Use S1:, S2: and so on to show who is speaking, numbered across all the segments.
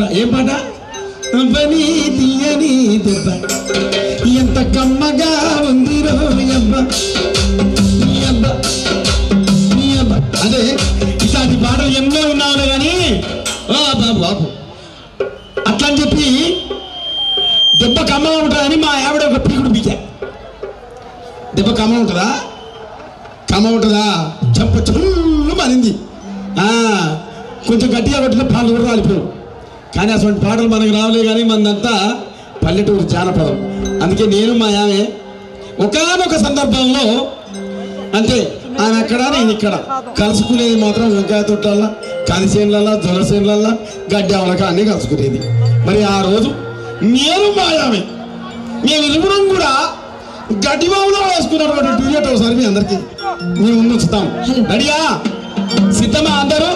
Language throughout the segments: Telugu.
S1: పాట? ఏ పాట? పని తీయని దెబ్బ. ఎంత కమ్మగా ఉంది అబ్బ. అదే ఇట్లాంటి పాటలు ఎన్నో ఉన్నాను కానీ ఆ బాబు బాబు అట్లా అని చెప్పి దెబ్బ కమ్మ ఉంటుందని మా ఆవిడ ఒక పీకుడు పీకా. దెబ్బ కమ్మ ఉంటుందా? కమ్మ ఉంటుందా? చెప్ప చెల్లు మనింది ఆ, కొంచెం గట్టిగా కొట్టిన పాలు కూడా రాలిపోయావు కానీ అటువంటి పాటలు మనకు రావలే కానీ మనదంతా పల్లెటూరు జానపదం. అందుకే నేను మా ఆమె ఒకనొక సందర్భంలో అంటే ఆమె అక్కడ నేను ఇక్కడ. కలుసుకునేది మాత్రం వంకాయ తొట్లల్లా కందిసేనులల్లా జొలసేనులల్లా గడ్డి అవలక అన్నీ కలుసుకునేది. మరి ఆ రోజు నేను మా ఆమె మేము ఇరువురం కూడా గడ్డి బావులో వేసుకున్నటువంటి డ్యూయట్ ఒకసారి మీ అందరికి మేము ముందు ఉంచుతాం. రెడీయా? సిద్ధమా అందరూ?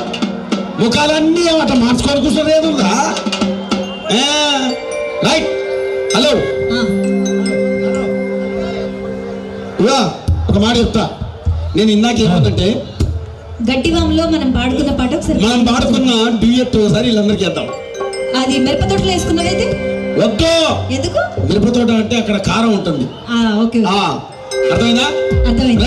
S1: ముఖాలన్నీ అట మార్చుకొని కూర్చోలేదు రైట్. హలో. ఇవా ఒక మాట చెప్తా. నేను ఇందాక ఏమంటే
S2: గట్టివాములో మనం పాడుకున్న పాట ఒకసారి
S1: మనం పాడుకున్న డ్యూయట్ ఒకసారి వీళ్ళందరికీ వేద్దాం.
S2: అది మిరప తోటలో వేసుకున్నదైతే
S1: వద్దు.
S2: ఎందుకు?
S1: మిరప తోట అంటే అక్కడ కారం ఉంటుంది.
S2: ఓకే
S1: అర్థమైందా?
S2: అర్థమైంది.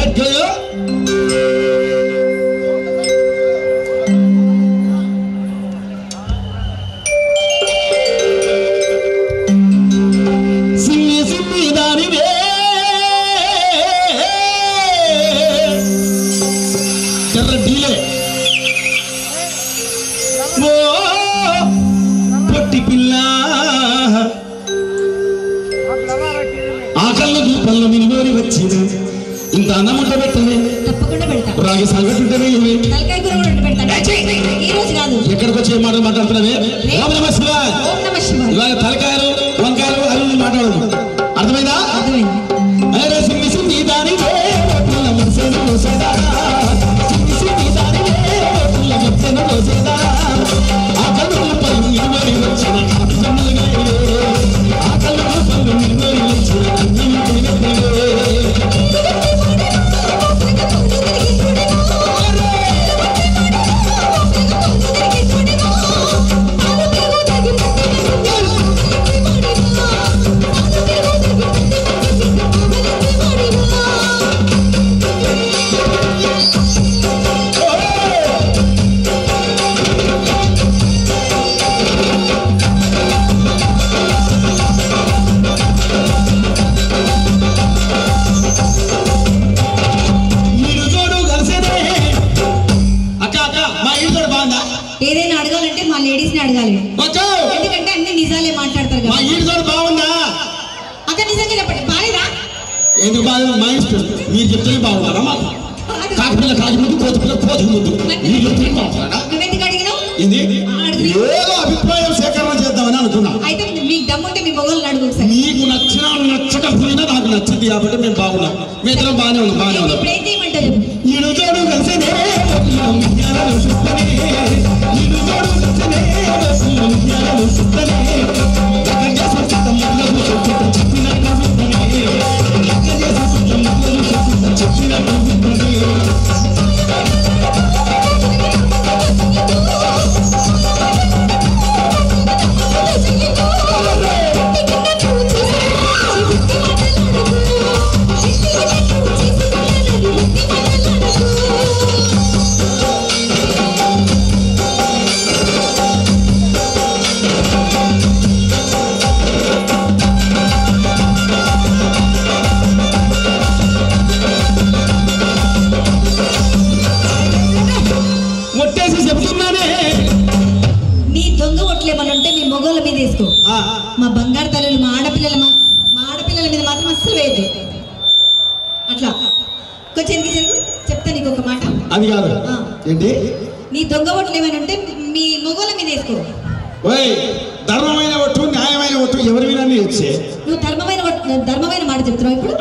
S1: దూపంలో మినిమోరి వచ్చిన. ఇంత అన్నముంట పెట్టలే.
S2: తప్పకుండా పెడతా.
S1: రాగి సంగతుంటేనే ఇవి
S2: తలకాయ కూర కూడా పెడతాను ఈ రోజు కాదు.
S1: ఎక్కడికి వచ్చి ఏం మాటలు మాట్లాడుతున్నావే ఓం నమః శివాయ. ఇవాళ తలకాయలు వంకాయలు ఇవి మాట్లాడదు
S2: ఎందుకంటే అన్ని నిజాలే మాట్లాడతారు కదా.
S1: చూడు బాగుందా?
S2: అక్కడ నిజంగా చెప్పండి. బాలేదా?
S1: ఎందుకు బాగా మా ఇష్టం. మీరు చెప్తే బాగుంటారా మాకు? కాకిపిల్ల కాకి ముందు కోతి పిల్ల కోతి ముందు. మీరు చెప్తే బాగుంటారా? ఇది ఏదో? అభిప్రాయం సేకరణ చేద్దామని అనుకున్నా.
S2: అయితే మీకు దమ్ముంటే మీ మొగలు అడుగు
S1: నీకు నచ్చినా నచ్చకపోయినా నాకు నచ్చింది కాబట్టి మేము బాగున్నాం. మీ ఇద్దరం బాగానే ఉన్నాం బాగానే ఉన్నాం.
S2: ఇప్పుడు ఏం చేయమంటావు
S1: ముత్యాలను చూస్తనే ఒట్టేసి చెప్తున్నానే.
S2: నీ దొంగ ఒట్లేమని ఉంటే మీ మొగోళ్ళ మీద వేసుకో. మా బంగారు తల్లులు మా ఆడపిల్లల మా ఆడపిల్లల మీద మాత్రం అస్సలు వేయద్దు. అట్లా. కొంచెం జరుగు చెప్తా నీకు ఒక మాట.
S1: అది కాదు. ఏంటి?
S2: నీ దొంగ ఉంటే మీ మొగోళ్ళ మీద వేసుకో.
S1: ధర్మమైన ఒట్టు న్యాయమైన ఒట్టు ఎవరి మీద
S2: నువ్వు ధర్మమైన ధర్మమైన మాట చెప్తున్నావు ఇప్పుడు.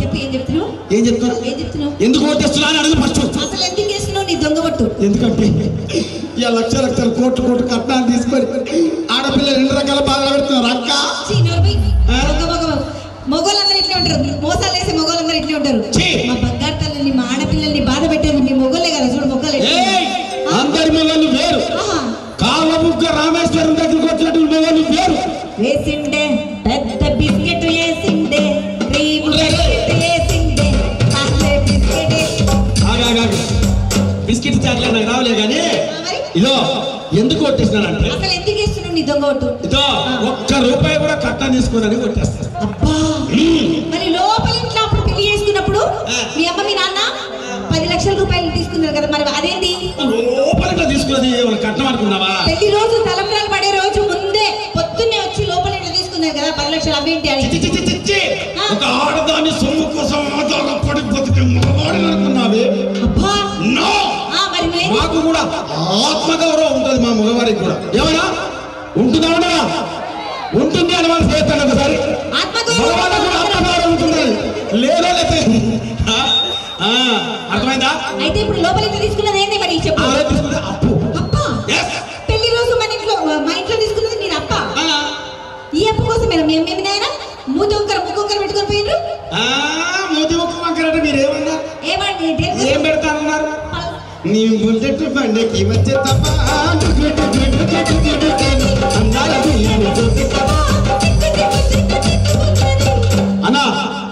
S2: చెప్పు ఏం చెప్తున్నావు?
S1: ఏం చెప్తున్నా
S2: ఏం చెప్తున్నావు?
S1: ఎందుకు ఓటేస్తున్నా అని అడుగు ఫస్ట్
S2: అసలు ఎందుకు వేస్తున్నావు నీ దొంగ ఒట్టు
S1: ఎందుకంటే ఇక లక్ష లక్షల కోట్లు కోట్లు కట్నాలు తీసుకొని ఆడపిల్లలు రెండు రకాల బాధలు పెడుతున్నారు. అక్క.
S2: మొగోళ్ళందరూ ఇట్లే ఉంటారు. మోసాలు వేసే మొగోళ్ళందరూ ఇట్లే ఉంటారు. రూపాయలు ఎందుకు వేస్తున్నావు నీ దొంగ ఓటు
S1: ఇదో ఒక్క రూపాయి కూడా కట్నం తీసుకోనని కొట్టేస్తారు
S2: అబ్బా! మరి లోపల ఇంట్లో అప్పుడు పెళ్ళి చేసుకున్నప్పుడు. మీ అమ్మ మీ నాన్న పది లక్షల రూపాయలు తీసుకున్నారు కదా మరి అదేంటి
S1: లోపలికి తీసుకున్నది ఏమైనా కట్నం అనుకున్నావా?
S2: పెళ్ళి రోజు తలంబ్రాలు పడే రోజు ముందే పొద్దున్నే వచ్చి లోపల ఇంట్లో తీసుకున్నారు కదా పది లక్షలు అవేంటి అని.
S1: ఒక ఆడదాని సొమ్ము కోసం ఆత్మగౌరవం ఉంటుంది మా మగవారికి కూడా. ఏమన్నా ఉంటుందా ఉండదా? ఉంటుంది అని వాళ్ళు చేస్తాను ఒకసారి. మగవాళ్ళకు కూడా ఆత్మగౌరవం ఉంటుంది. లేదో అర్థమైందా?
S2: అయితే ఇప్పుడు లోపల ఇంట్లో తీసుకున్నది ఏంటి మరి? చెప్పు.
S1: అప్పు.
S2: అప్ప.
S1: నీ బుల్లెట్ బండికి వచ్చే తప్ప? అన్నా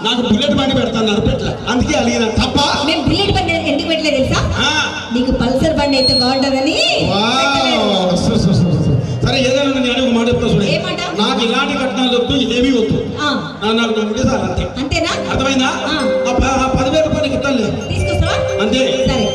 S1: నాకు బుల్లెట్ బండి పెడతాను పెట్ల అందుకే అలిగిన తప్ప?
S2: మేము బుల్లెట్ బండి ఎందుకు పెట్టలేదు తెలుసా? నీకు పల్సర్ బండి అయితే బాగుంటుందని.
S1: సరే ఏదైనా నేను ఒక మాట చెప్తా చూడండి? నాకు ఇలాంటి కట్నాలు వద్దు ఇదేమీ వద్దు. నా- నాకు ఉంటే చాలు అంతే.
S2: అంతేనా?
S1: అర్థమైందా? పదివేల రూపాయలు
S2: తీసుకొస్తావా?
S1: అంతే.
S2: సరే.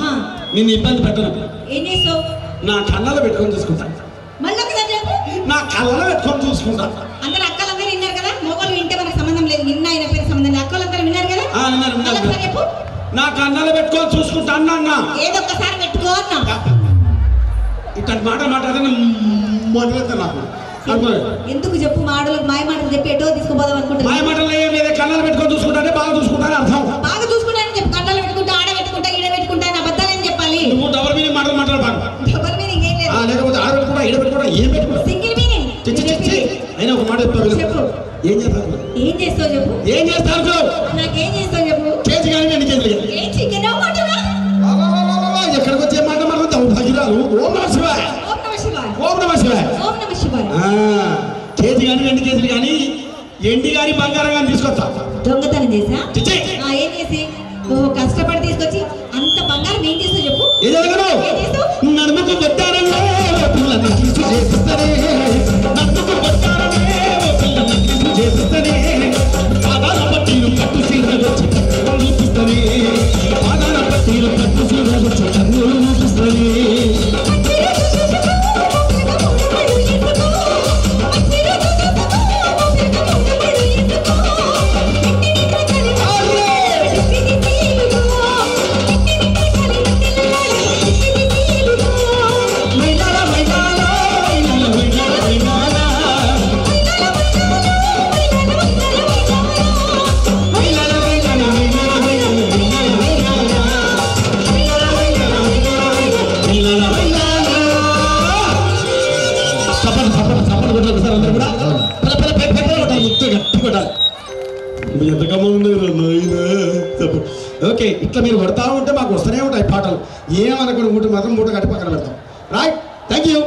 S2: ఆ,
S1: నిన్ను ఇబ్బంది పెట్టను.
S2: ఏం చేస్తావు?
S1: నా కళ్ళలో పెట్టుకొని చూసుకుంటా.
S2: మళ్ళీ ఒకసారి చెప్పు.
S1: నా కళ్ళలో పెట్టుకొని చూసుకుంటా.
S2: అందరు అక్కలందరూ విన్నారు కదా? మొగోళ్ళు వింటే మనకు సంబంధం లేదు. నిన్న ఆయన పేరు సంబంధం లేదు. అక్కలందరూ విన్నారు కదా?
S1: విన్నారు, విన్నారు.
S2: ఒకసారి
S1: నా కళ్ళలో పెట్టుకొని చూసుకుంటా అన్నా
S2: ఏదో ఒక్కసారి పెట్టుకో అన్నా.
S1: ఇట్లాంటి మాట మాట్లాడితే మొదలెత్తా నాకు.
S2: ఎందుకు చెప్పు? మాటలకు మాయ మాటలు చెప్పి ఎటో తీసుకుపోదాం
S1: మాయ
S2: అనుకుంటున్నా
S1: మాటలు ఏం లేదు కళ్ళలో పెట్టుకొని చూసుకుంటానే బాగా ఒక మాట. ఏం చేస్తారు
S2: ఏం చేస్తావు చెప్పు?
S1: ఏం
S2: నాకేం చేస్తావు చెప్పు?
S1: చేతి కానీ చేతులు కానీ.
S2: ఏం చికెన్
S1: ఎక్కడికి వచ్చే మాట మాట్లాడు దౌర్భాగ్యరాలు ఓం నమ శివాయ.
S2: ఓం నమ శివాయ.
S1: ఓం నమ శివాయ.
S2: ఓం నమ శివాయ.
S1: ఆ, కేజీ కానీ రెండు కేజీలు కానీ ఎండి కానీ బంగారం కానీ తీసుకొస్తా
S2: దొంగతనం చేసా
S1: ఎంత కమ్మగా ఓకే ఇట్లా మీరు పడతా ఉంటే మాకు వస్తూనే ఉంటాయి పాటలు. ఏమనుకుని మూట మాత్రం మూట కట్టి పక్కన పెడతాం. Right thank you